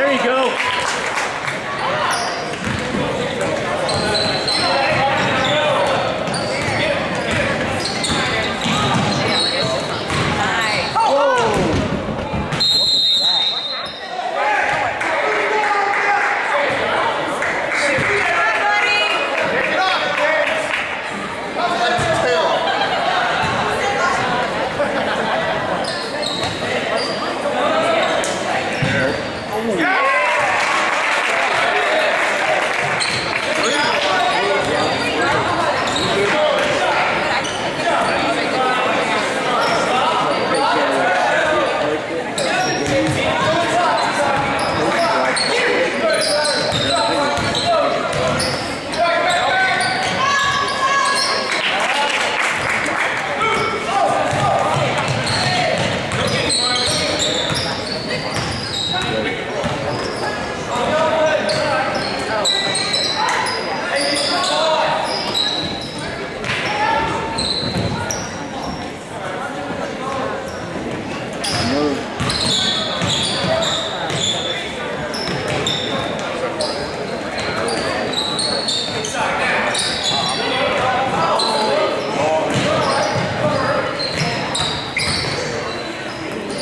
There you go.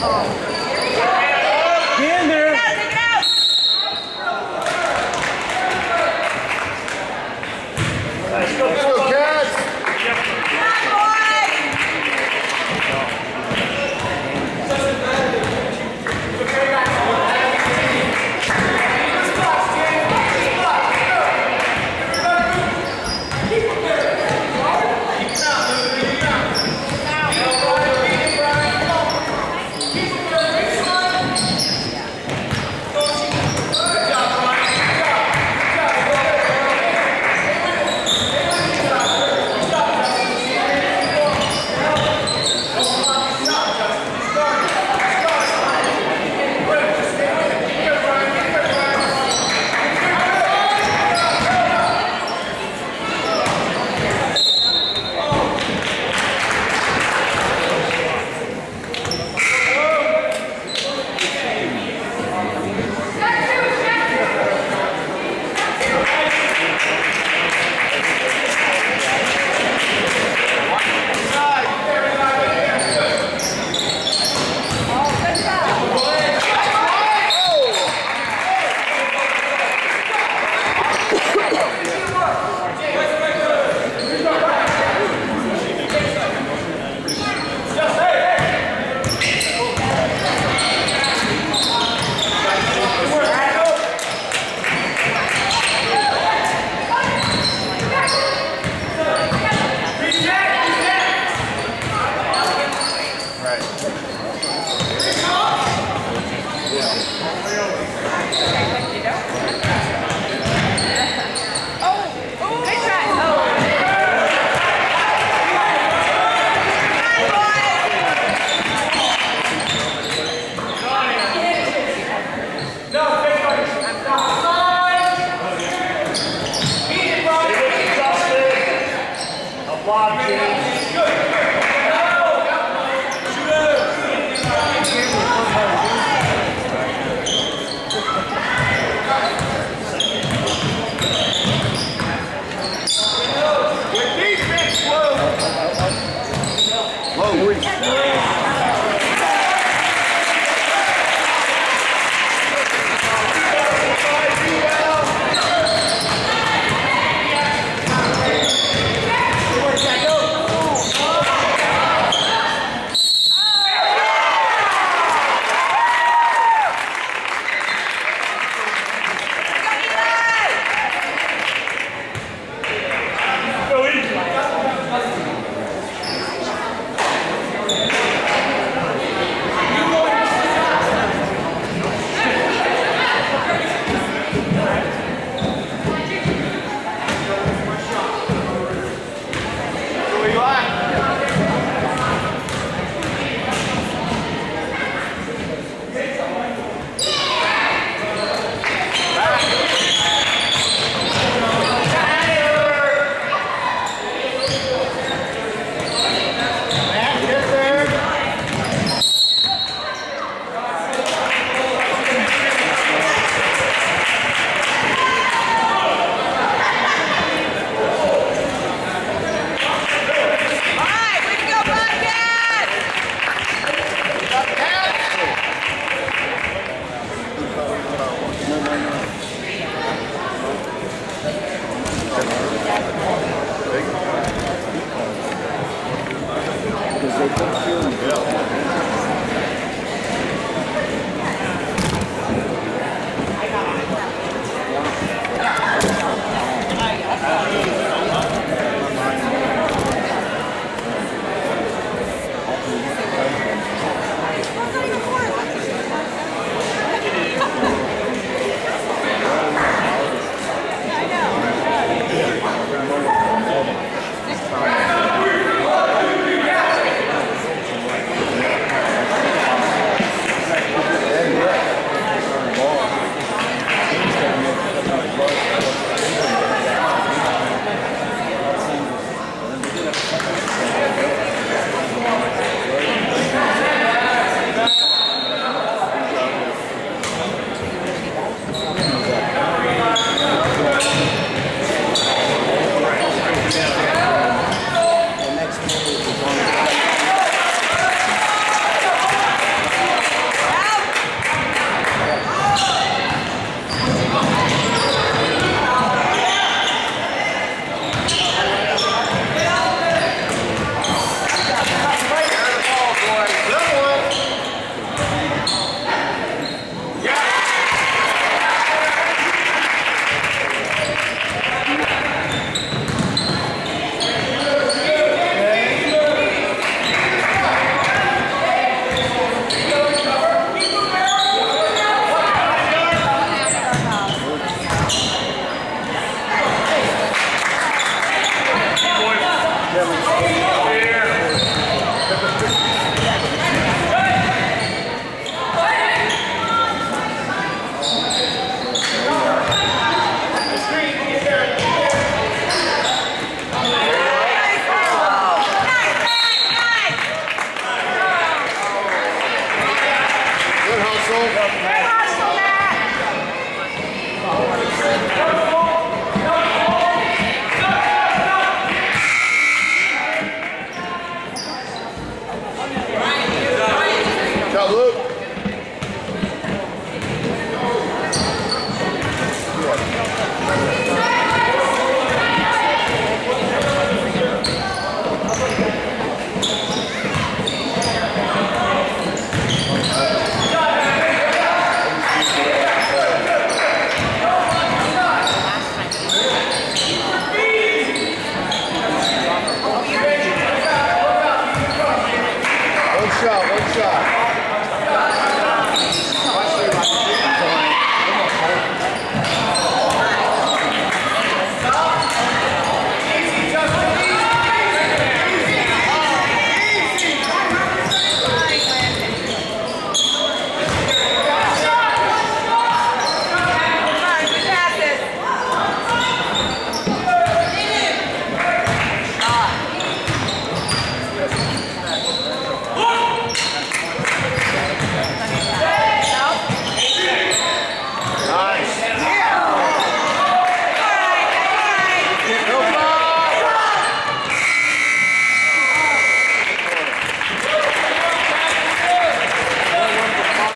Oh.